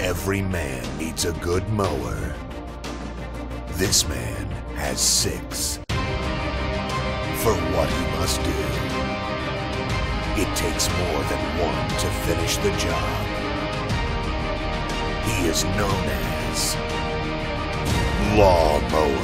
Every man needs a good mower. This man has six. For what he must do, it takes more than one to finish the job. He is known as Law Mower.